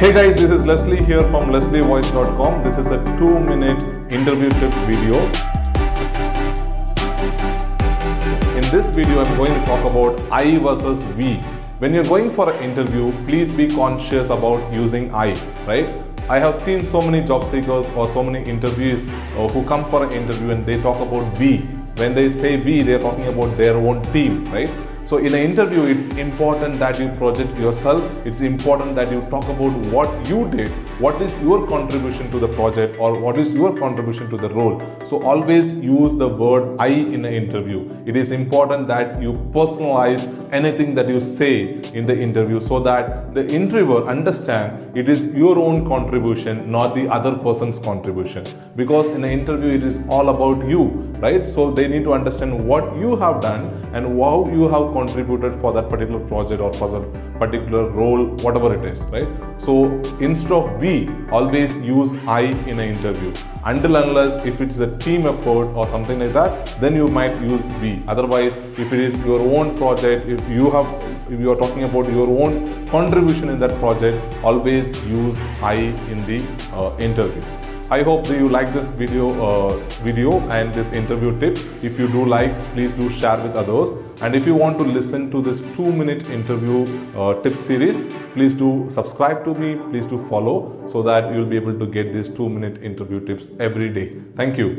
Hey guys, this is Leslie here from leslievoice.com. This is a two minute interview tip video. In this video, I'm going to talk about I versus we. When you're going for an interview, please be conscious about using I, right? I have seen so many job seekers or so many interviewees uh, who come for an interview and they talk about we. When they say we, they're talking about their own team, right? So in an interview, it's important that you project yourself. It's important that you talk about what you did, what is your contribution to the project or what is your contribution to the role. So always use the word I in an interview. It is important that you personalize anything that you say in the interview so that the interviewer understand it is your own contribution, not the other person's contribution. Because in an interview, it is all about you, right? So they need to understand what you have done and how you have contributed for that particular project or for that particular role, whatever it is, right? So instead of we, always use I in an interview. Until unless if it's a team effort or something like that, then you might use we. Otherwise, if it is your own project, if you have if you are talking about your own contribution in that project, always use I in the uh, interview. I hope that you like this video uh, video and this interview tip. If you do like, please do share with others. And if you want to listen to this two minute interview uh, tip series, please do subscribe to me. Please do follow so that you'll be able to get these two minute interview tips every day. Thank you.